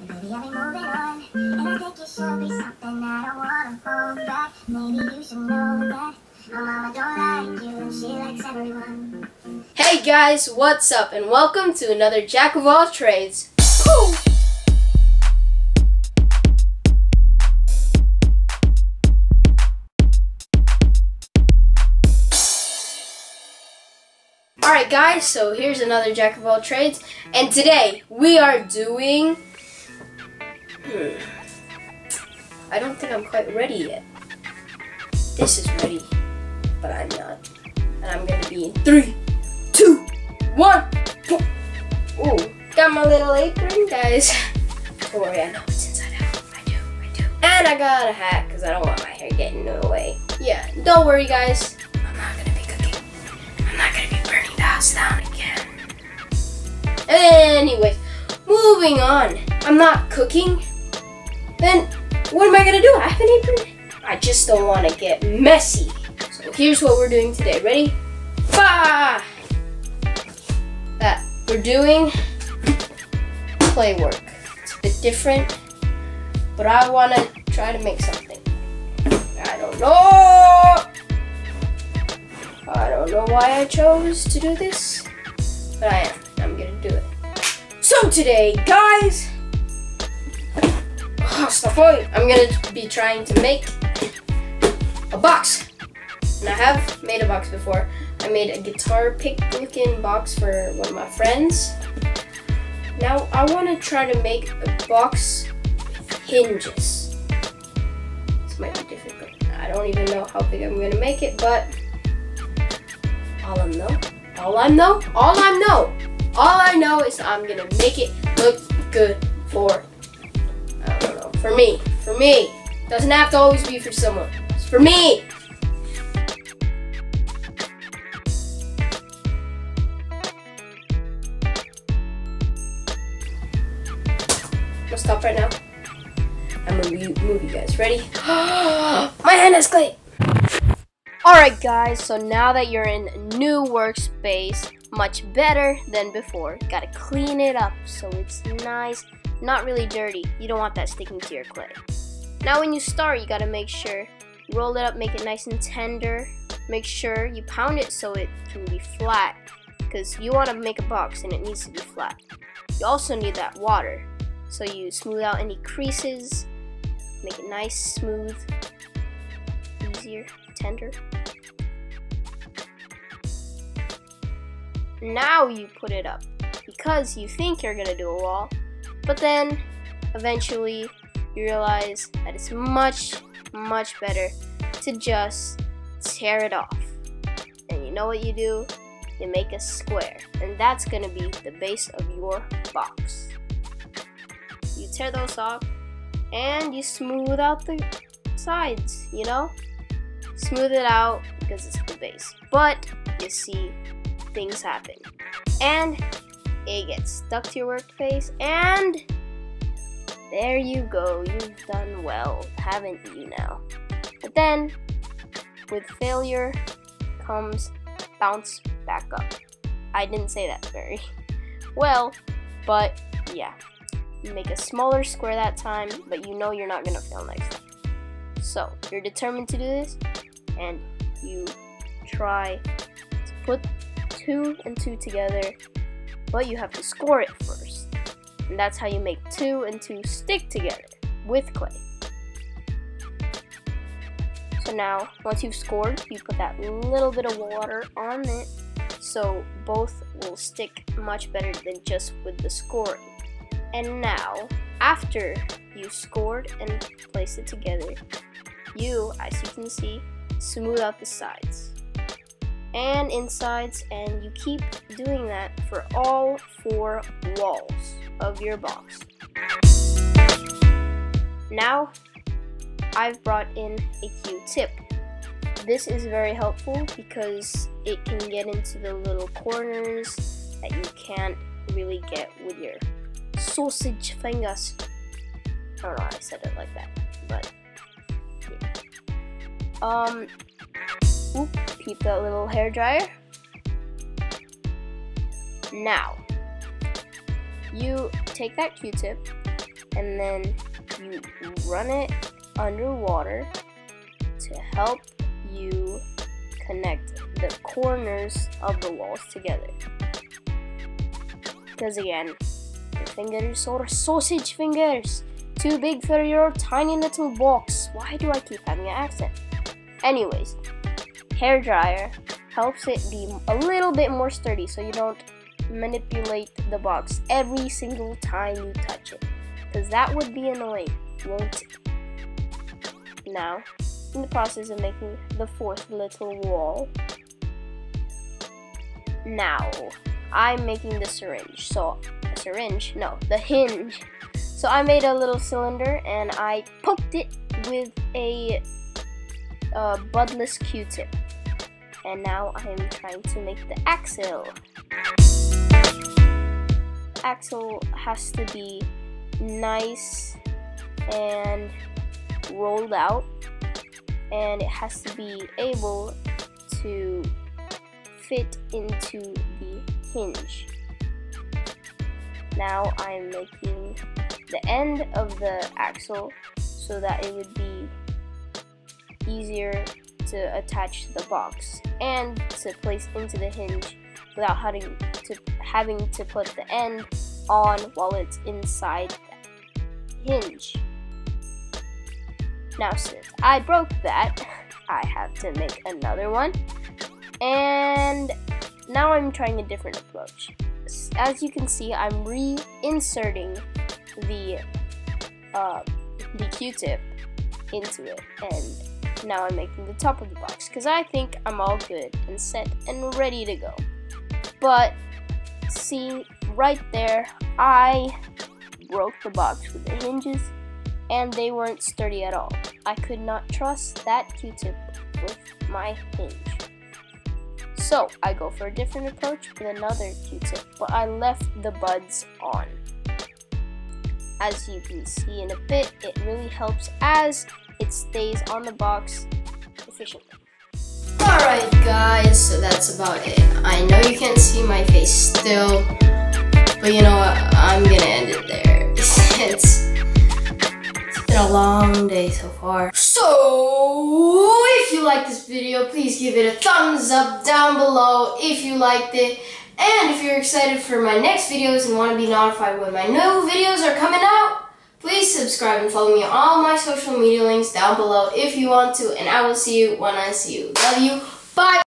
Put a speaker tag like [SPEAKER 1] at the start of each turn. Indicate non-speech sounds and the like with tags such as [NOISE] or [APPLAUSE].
[SPEAKER 1] Baby, I'll be moving on. And I think it should be something that I wanna hold back. Maybe you should know that.
[SPEAKER 2] Hey guys, what's up? And welcome to another Jack of All Trades. Woo! Alright guys, so here's another Jack of All Trades. And today we are doing... I don't think I'm quite ready yet. This is ready, but I'm not. And I'm gonna be in three, two, one. Ooh, got my little apron, guys. Don't worry, I know it's inside out. I do, I do. And I got a hat because I don't want my hair getting in the way. Yeah, don't worry, guys. I'm not gonna be cooking. I'm not gonna be burning the house down again. Anyways, moving on. I'm not cooking. Then what am I gonna do? I have an apron. I just don't want to get messy. So here's what we're doing today. Ready? Bah! That we're doing play work. It's a bit different, but I want to try to make something. I don't know. I don't know why I chose to do this, but I am. I'm gonna do it. So today, guys, it. I'm gonna be trying to make a box. And I have made a box before. I made a guitar pick looking box for one of my friends. Now I want to try to make a box with hinges. This might be difficult. I don't even know how big I'm gonna make it, but all I know, all I know, all I know, all I know is I'm gonna make it look good for, for me, for me. Doesn't have to always be for someone. It's for me. I'm gonna stop right now. I'm gonna move you guys. Ready? [GASPS] My hand is clay. Alright guys, so now that you're in new workspace, much better than before. Gotta clean it up so it's nice, not really dirty. You don't want that sticking to your clay. Now when you start, you gotta make sure you roll it up, make it nice and tender. Make sure you pound it so it can be flat because you want to make a box and it needs to be flat. You also need that water. So you smooth out any creases, make it nice, smooth, easier, tender. Now you put it up because you think you're gonna do a wall, but then eventually you realize that it's much, much better to just tear it off. And you know what you do? You make a square, and that's gonna be the base of your box. You tear those off, and you smooth out the sides, you know? Smooth it out because it's the base. But you see, things happen. And it gets stuck to your workspace, and there you go. You've done well, haven't you now? But then, with failure comes bounce back up. I didn't say that very [LAUGHS] well, but yeah. You make a smaller square that time, but you know you're not gonna fail next time. So, you're determined to do this, and you try to put two and two together, but you have to score it first. And that's how you make two and two stick together with clay. So now, once you've scored, you put that little bit of water on it so both will stick much better than just with the scoring. And now, after you scored and placed it together, you, as you can see, smooth out the sides and insides and you keep doing that for all four walls of your box. Now, I've brought in a Q-tip. This is very helpful because it can get into the little corners that you can't really get with your sausage fingers. I don't know I said it like that, but yeah. Um, keep that little hair dryer. Now, you take that Q-tip and then you run it underwater to help you connect the corners of the walls together. Because again, your fingers are sausage fingers, too big for your tiny little box. Why do I keep having an accent? Anyways, hair dryer helps it be a little bit more sturdy so you don't manipulate the box every single time you touch it. Because that would be annoying, won't it? Now, in the process of making the fourth little wall. Now, I'm making the syringe. So, a syringe? No, the hinge. So I made a little cylinder and I poked it with a uh, budless Q-tip. And now I am trying to make the axle. Axle has to be nice and rolled out and it has to be able to fit into the hinge. Now I'm making the end of the axle so that it would be easier to attach to the box and to place into the hinge without having to having to put the end on while it's inside the hinge. Now since I broke that, [LAUGHS] I have to make another one. And now I'm trying a different approach. As you can see, I'm reinserting the uh, the Q-tip into it, and now I'm making the top of the box because I think I'm all good and set and ready to go. But see, right there, I broke the box with the hinges and they weren't sturdy at all. I could not trust that Q-tip with my hinge. So I go for a different approach with another Q-tip, but I left the buds on. As you can see in a bit, it really helps as it stays on the box efficiently. Alright guys, so that's about it. I know you can't see my face still, but you know what, I'm gonna end it there. [LAUGHS] it's been a long day so far. So, if you like this video, please give it a thumbs up down below if you liked it. And if you're excited for my next videos and want to be notified when my new videos are coming out, please subscribe and follow me on all my social media links down below if you want to. And I will see you when I see you. Love you. Bye.